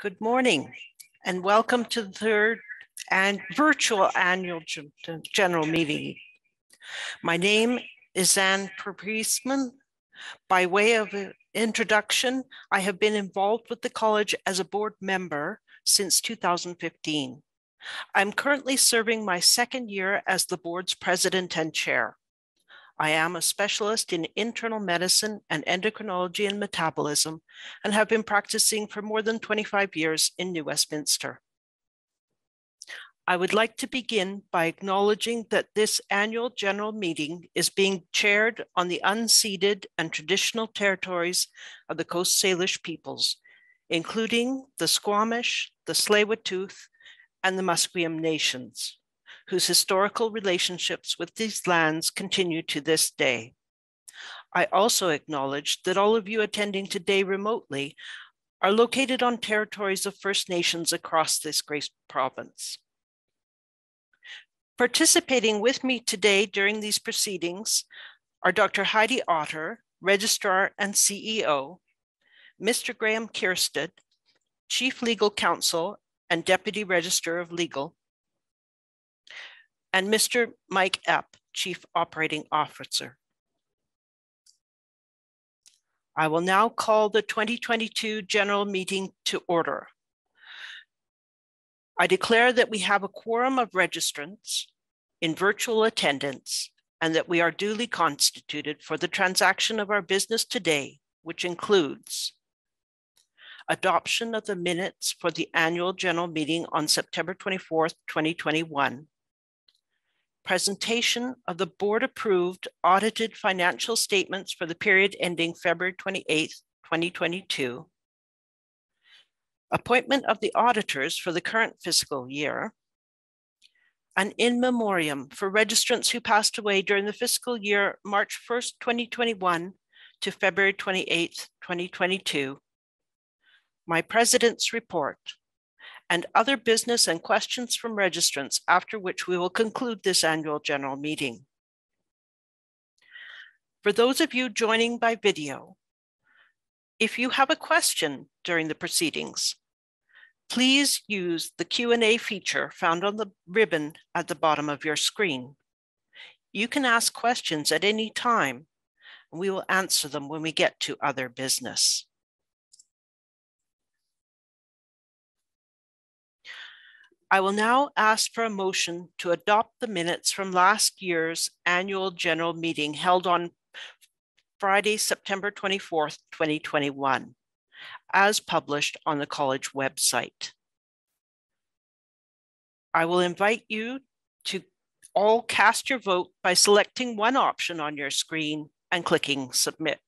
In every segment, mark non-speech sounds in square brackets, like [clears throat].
Good morning and welcome to the third and virtual annual general meeting. My name is Anne Priestman. By way of introduction, I have been involved with the college as a board member since 2015. I'm currently serving my second year as the board's president and chair. I am a specialist in internal medicine and endocrinology and metabolism and have been practicing for more than 25 years in New Westminster. I would like to begin by acknowledging that this annual general meeting is being chaired on the unceded and traditional territories of the Coast Salish peoples, including the Squamish, the tsleil and the Musqueam nations whose historical relationships with these lands continue to this day. I also acknowledge that all of you attending today remotely are located on territories of First Nations across this great province. Participating with me today during these proceedings are Dr. Heidi Oetter, Registrar and CEO, Mr. Graham Kierstead, Chief Legal Counsel and Deputy Register of Legal, and Mr. Mike Epp, Chief Operating Officer. I will now call the 2022 general meeting to order. I declare that we have a quorum of registrants in virtual attendance and that we are duly constituted for the transaction of our business today, which includes adoption of the minutes for the annual general meeting on September 24th, 2021, presentation of the board approved audited financial statements for the period ending February 28, 2022, appointment of the auditors for the current fiscal year, an in memoriam for registrants who passed away during the fiscal year March 1, 2021 to February 28, 2022, my president's report, and other business and questions from registrants, after which we will conclude this annual general meeting. For those of you joining by video, if you have a question during the proceedings, please use the Q&A feature found on the ribbon at the bottom of your screen. You can ask questions at any time, and we will answer them when we get to other business. I will now ask for a motion to adopt the minutes from last year's annual general meeting held on Friday, September 24th, 2021, as published on the college website. I will invite you to all cast your vote by selecting one option on your screen and clicking submit.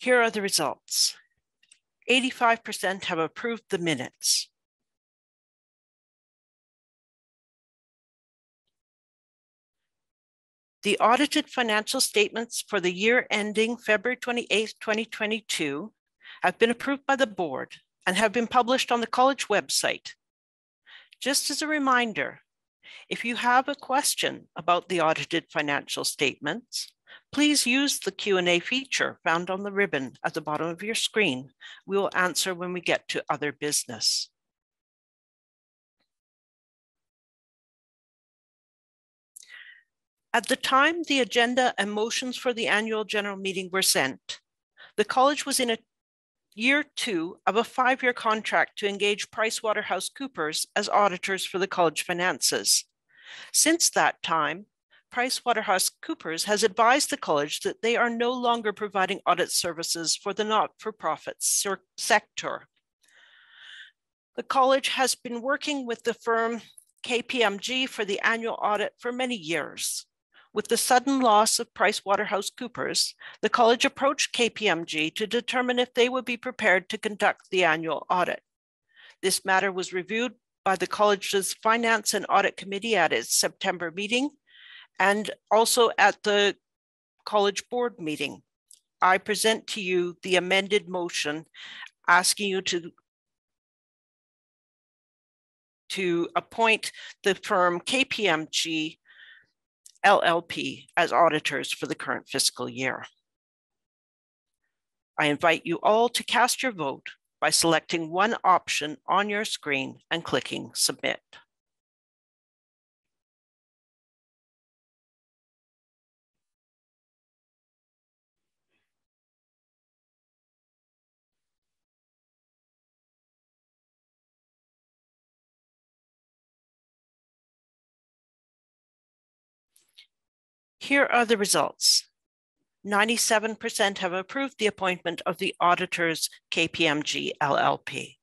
Here are the results. 85% have approved the minutes. The audited financial statements for the year ending February 28, 2022 have been approved by the board and have been published on the college website. Just as a reminder, if you have a question about the audited financial statements, Please use the Q&A feature found on the ribbon at the bottom of your screen. We will answer when we get to other business. At the time the agenda and motions for the annual general meeting were sent, the college was in a year two of a five-year contract to engage PricewaterhouseCoopers as auditors for the college finances. Since that time, PricewaterhouseCoopers has advised the college that they are no longer providing audit services for the not-for-profit sector. The college has been working with the firm KPMG for the annual audit for many years. With the sudden loss of PricewaterhouseCoopers, the college approached KPMG to determine if they would be prepared to conduct the annual audit. This matter was reviewed by the college's Finance and Audit Committee at its September meeting and also at the college board meeting. I present to you the amended motion asking you to to appoint the firm KPMG LLP as auditors for the current fiscal year. I invite you all to cast your vote by selecting one option on your screen and clicking submit. Here are the results. 97% have approved the appointment of the auditors KPMG LLP.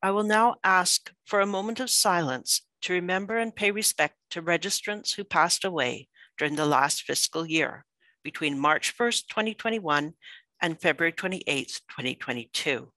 I will now ask for a moment of silence to remember and pay respect to registrants who passed away during the last fiscal year between March 1st, 2021 and February 28th, 2022.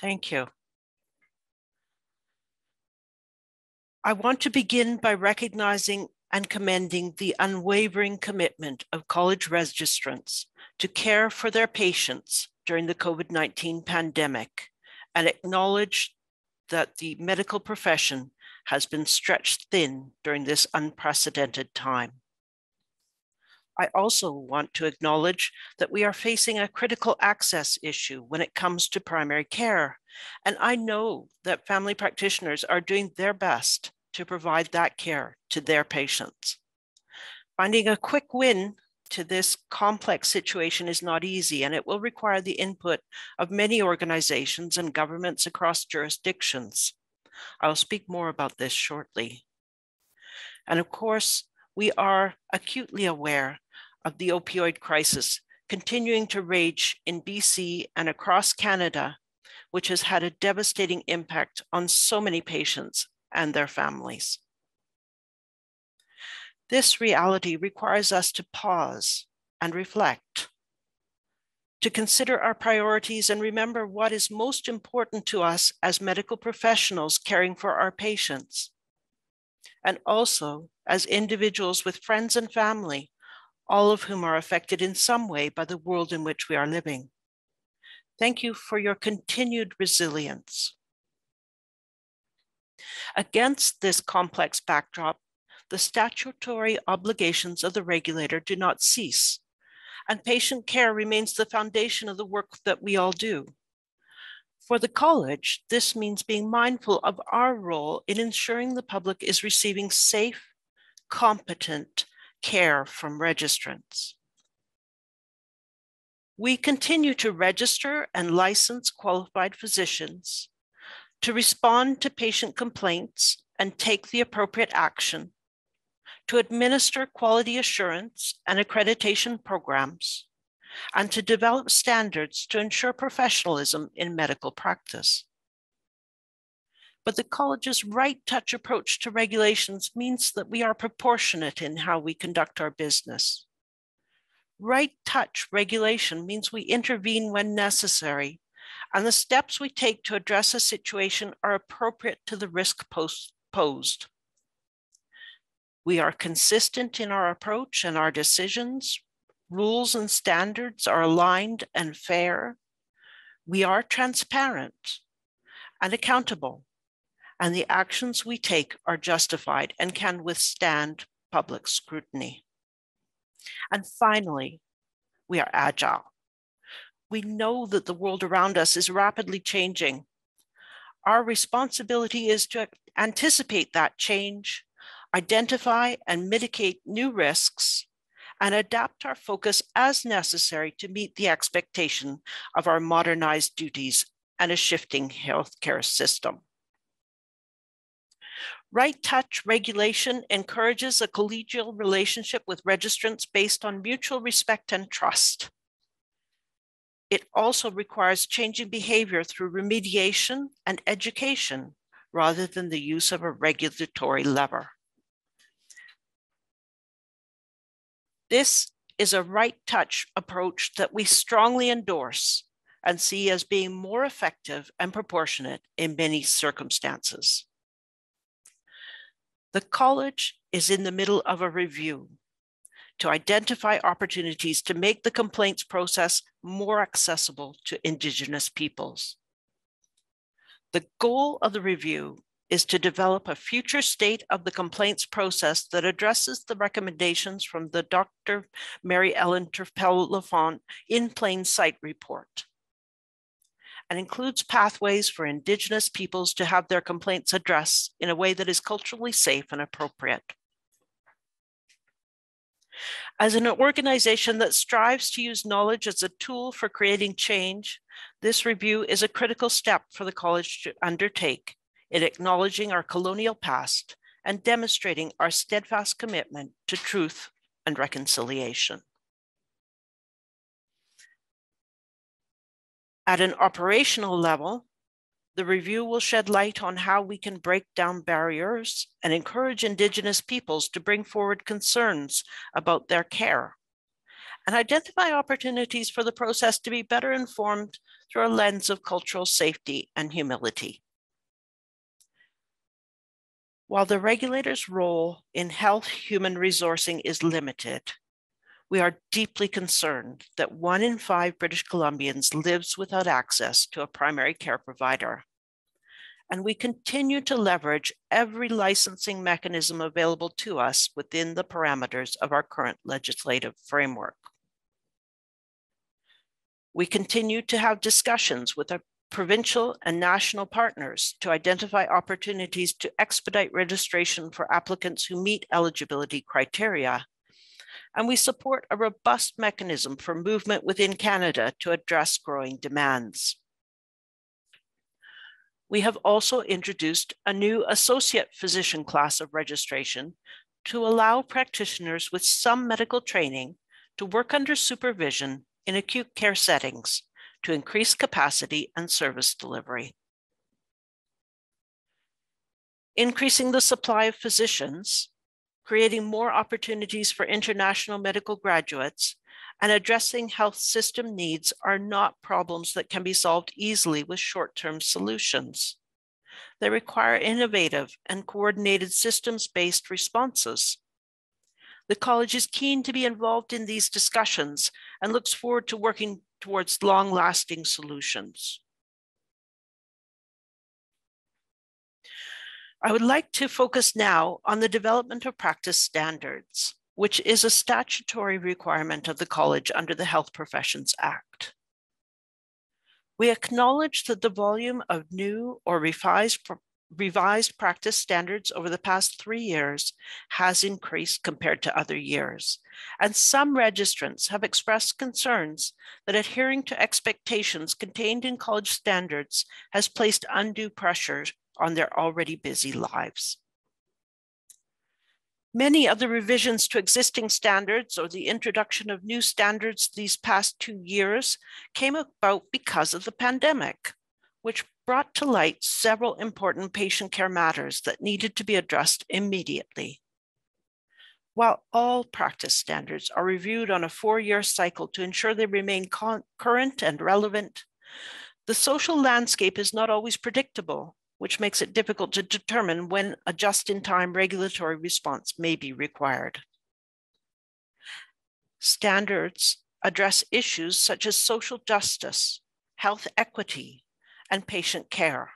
Thank you. I want to begin by recognizing and commending the unwavering commitment of college registrants to care for their patients during the COVID 19 pandemic and acknowledge that the medical profession has been stretched thin during this unprecedented time. I also want to acknowledge that we are facing a critical access issue when it comes to primary care. And I know that family practitioners are doing their best to provide that care to their patients. Finding a quick win to this complex situation is not easy, and it will require the input of many organizations and governments across jurisdictions. I'll speak more about this shortly. And of course, we are acutely aware of the opioid crisis continuing to rage in BC and across Canada, which has had a devastating impact on so many patients and their families. This reality requires us to pause and reflect, to consider our priorities and remember what is most important to us as medical professionals caring for our patients, and also as individuals with friends and family, all of whom are affected in some way by the world in which we are living. Thank you for your continued resilience. Against this complex backdrop, the statutory obligations of the regulator do not cease, and patient care remains the foundation of the work that we all do. For the college, this means being mindful of our role in ensuring the public is receiving safe, competent care from registrants. We continue to register and license qualified physicians to respond to patient complaints and take the appropriate action, to administer quality assurance and accreditation programs, and to develop standards to ensure professionalism in medical practice. But the college's right touch approach to regulations means that we are proportionate in how we conduct our business. Right touch regulation means we intervene when necessary, and the steps we take to address a situation are appropriate to the risk posed. We are consistent in our approach and our decisions. Rules and standards are aligned and fair. We are transparent and accountable, and the actions we take are justified and can withstand public scrutiny. And finally, we are agile. We know that the world around us is rapidly changing. Our responsibility is to anticipate that change, identify and mitigate new risks, and adapt our focus as necessary to meet the expectation of our modernized duties and a shifting healthcare system. Right touch regulation encourages a collegial relationship with registrants based on mutual respect and trust. It also requires changing behavior through remediation and education rather than the use of a regulatory lever. This is a right touch approach that we strongly endorse and see as being more effective and proportionate in many circumstances. The college is in the middle of a review to identify opportunities to make the complaints process more accessible to Indigenous peoples. The goal of the review is to develop a future state of the complaints process that addresses the recommendations from the Dr. Mary Ellen Turpel Lafond in plain sight report and includes pathways for Indigenous peoples to have their complaints addressed in a way that is culturally safe and appropriate. As an organization that strives to use knowledge as a tool for creating change, this review is a critical step for the college to undertake in acknowledging our colonial past and demonstrating our steadfast commitment to truth and reconciliation. At an operational level, the review will shed light on how we can break down barriers and encourage Indigenous peoples to bring forward concerns about their care and identify opportunities for the process to be better informed through a lens of cultural safety and humility. While the regulator's role in health human resourcing is limited, we are deeply concerned that one in five British Columbians lives without access to a primary care provider. And we continue to leverage every licensing mechanism available to us within the parameters of our current legislative framework. We continue to have discussions with our provincial and national partners to identify opportunities to expedite registration for applicants who meet eligibility criteria. And we support a robust mechanism for movement within Canada to address growing demands. We have also introduced a new associate physician class of registration to allow practitioners with some medical training to work under supervision in acute care settings to increase capacity and service delivery. Increasing the supply of physicians, creating more opportunities for international medical graduates, and addressing health system needs are not problems that can be solved easily with short term solutions. They require innovative and coordinated systems based responses. The college is keen to be involved in these discussions and looks forward to working towards long lasting solutions. I would like to focus now on the development of practice standards which is a statutory requirement of the college under the Health Professions Act. We acknowledge that the volume of new or revised, revised practice standards over the past three years has increased compared to other years, and some registrants have expressed concerns that adhering to expectations contained in college standards has placed undue pressure on their already busy lives. Many of the revisions to existing standards or the introduction of new standards these past two years came about because of the pandemic, which brought to light several important patient care matters that needed to be addressed immediately. While all practice standards are reviewed on a four year cycle to ensure they remain current and relevant, the social landscape is not always predictable which makes it difficult to determine when a just-in-time regulatory response may be required. Standards address issues such as social justice, health equity, and patient care.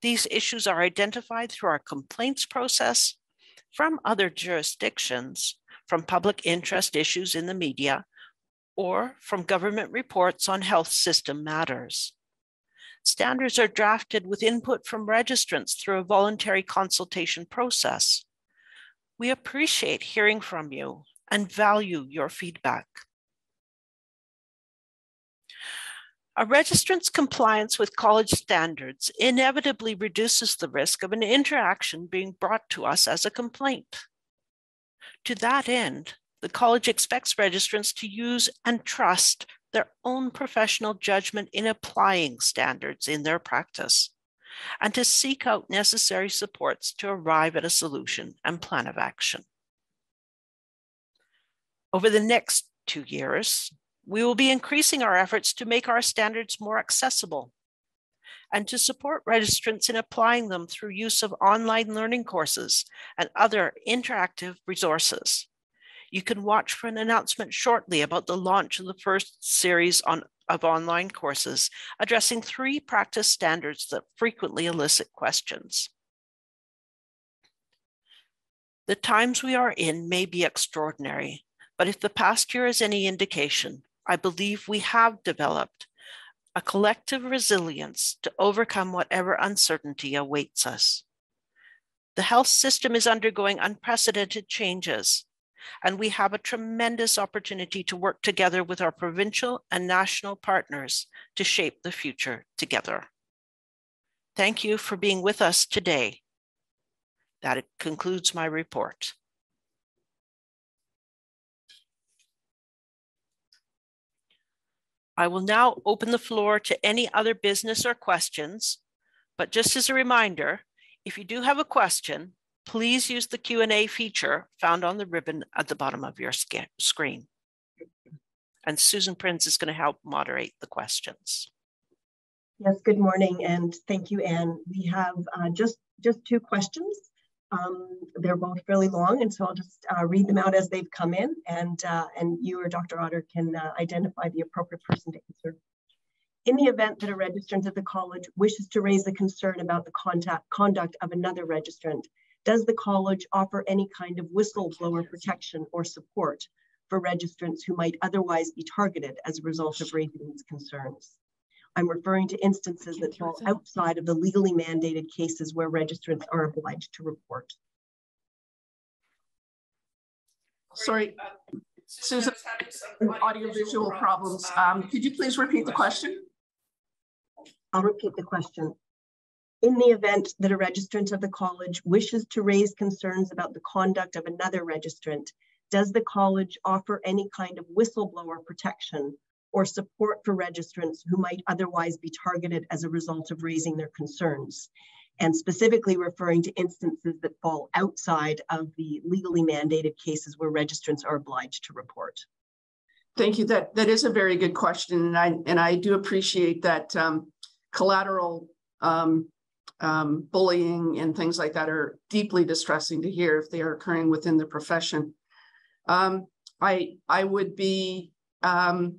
These issues are identified through our complaints process from other jurisdictions, from public interest issues in the media, or from government reports on health system matters. Standards are drafted with input from registrants through a voluntary consultation process. We appreciate hearing from you and value your feedback. A registrant's compliance with college standards inevitably reduces the risk of an interaction being brought to us as a complaint. To that end, the college expects registrants to use and trust their own professional judgment in applying standards in their practice, and to seek out necessary supports to arrive at a solution and plan of action. Over the next two years, we will be increasing our efforts to make our standards more accessible and to support registrants in applying them through use of online learning courses and other interactive resources. You can watch for an announcement shortly about the launch of the first series on, of online courses addressing three practice standards that frequently elicit questions. The times we are in may be extraordinary, but if the past year is any indication, I believe we have developed a collective resilience to overcome whatever uncertainty awaits us. The health system is undergoing unprecedented changes, and we have a tremendous opportunity to work together with our provincial and national partners to shape the future together. Thank you for being with us today. That concludes my report. I will now open the floor to any other business or questions, but just as a reminder, if you do have a question, please use the Q&A feature found on the ribbon at the bottom of your screen. And Susan Prinz is going to help moderate the questions. Yes, good morning, and thank you, Anne. We have uh, just, just two questions. Um, they're both fairly long, and so I'll just uh, read them out as they've come in, and, uh, and you or Dr. Oetter can uh, identify the appropriate person to answer. In the event that a registrant at the college wishes to raise a concern about the contact, conduct of another registrant, does the college offer any kind of whistleblower protection or support for registrants who might otherwise be targeted as a result of raising these concerns? I'm referring to instances that fall outside of the legally mandated cases where registrants are obliged to report. Sorry, Susan, audiovisual problems. Um, could you please repeat the question? I'll repeat the question. In the event that a registrant of the college wishes to raise concerns about the conduct of another registrant, does the college offer any kind of whistleblower protection or support for registrants who might otherwise be targeted as a result of raising their concerns, and specifically referring to instances that fall outside of the legally mandated cases where registrants are obliged to report. Thank you. That that is a very good question, and I and I do appreciate that um, collateral um, um, bullying and things like that are deeply distressing to hear if they are occurring within the profession. Um, I I would be um,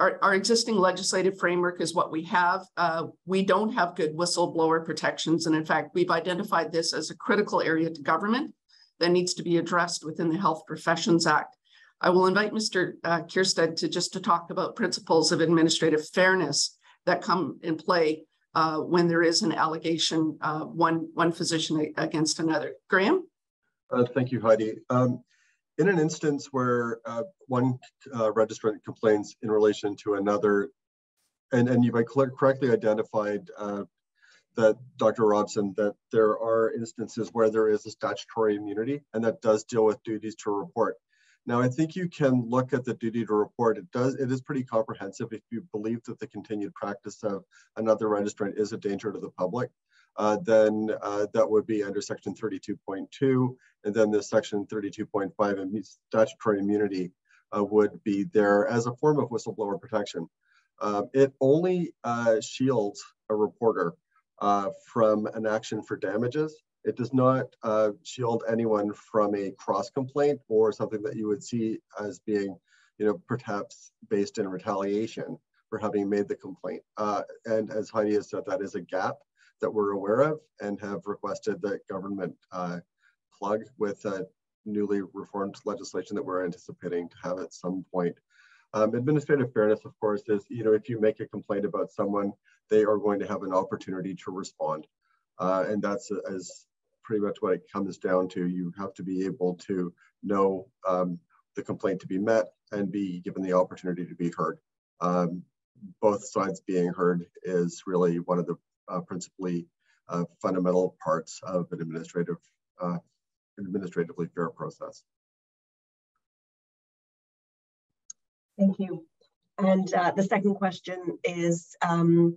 our, our, existing legislative framework is what we have. Uh, we don't have good whistleblower protections, and in fact, we've identified this as a critical area to government that needs to be addressed within the Health Professions Act. I will invite Mr. Uh, Kierstead to just to talk about principles of administrative fairness that come in play uh, when there is an allegation, uh, one, one physician against another. Graham? Uh, thank you, Heidi. Um, in an instance where uh, one uh, registrant complains in relation to another, and, and you've correctly identified that Dr. Robson, that there are instances where there is a statutory immunity and that does deal with duties to report. Now, I think you can look at the duty to report. It does. It is pretty comprehensive. If you believe that the continued practice of another registrant is a danger to the public, uh, then uh, that would be under section 32.2, and then the section 32.5 and statutory immunity uh, would be there as a form of whistleblower protection. Uh, it only uh, shields a reporter uh, from an action for damages it does not uh, shield anyone from a cross complaint or something that you would see as being, you know, perhaps based in retaliation for having made the complaint. Uh, and as Heidi has said, that is a gap that we're aware of and have requested that government uh, plug with a newly reformed legislation that we're anticipating to have at some point. Um, administrative fairness, of course, is, you know, if you make a complaint about someone, they are going to have an opportunity to respond. Uh, and that's as pretty much what it comes down to. You have to be able to know um, the complaint to be met and be given the opportunity to be heard. Um, both sides being heard is really one of the uh, principally uh, fundamental parts of an administrative, uh, administratively fair process. Thank you. And uh, the second question is, um,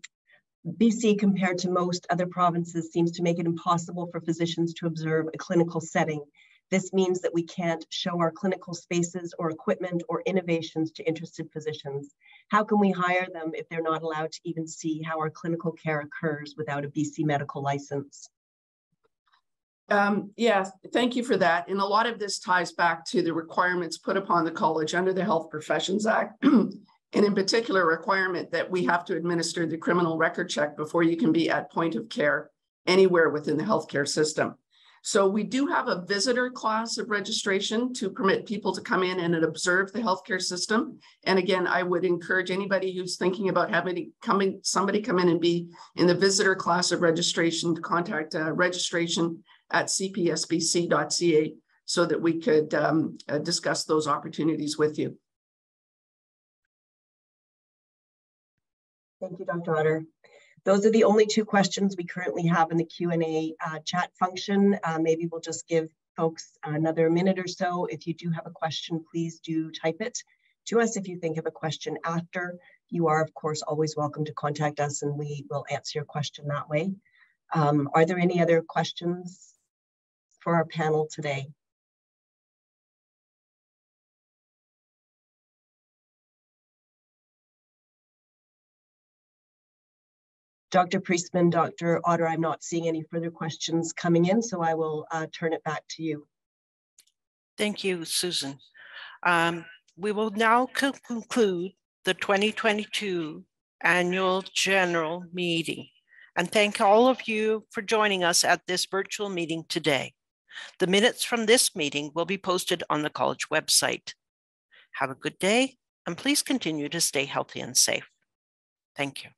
BC, compared to most other provinces, seems to make it impossible for physicians to observe a clinical setting. This means that we can't show our clinical spaces or equipment or innovations to interested physicians. How can we hire them if they're not allowed to even see how our clinical care occurs without a BC medical license? Um, yeah, thank you for that. And a lot of this ties back to the requirements put upon the college under the Health Professions Act [clears throat] and in particular requirement that we have to administer the criminal record check before you can be at point of care anywhere within the healthcare system. So we do have a visitor class of registration to permit people to come in and observe the healthcare system. And again, I would encourage anybody who's thinking about having coming somebody come in and be in the visitor class of registration to contact uh, registration at cpsbc.ca so that we could um, uh, discuss those opportunities with you. Thank you, Dr. Oetter. Those are the only two questions we currently have in the Q&A uh, chat function. Uh, maybe we'll just give folks another minute or so. If you do have a question, please do type it to us. If you think of a question after, you are of course always welcome to contact us and we will answer your question that way. Um, are there any other questions for our panel today? Dr. Priestman, Dr. Oetter, I'm not seeing any further questions coming in, so I will uh, turn it back to you. Thank you, Susan. Um, we will now co conclude the 2022 annual general meeting and thank all of you for joining us at this virtual meeting today. The minutes from this meeting will be posted on the college website. Have a good day and please continue to stay healthy and safe. Thank you.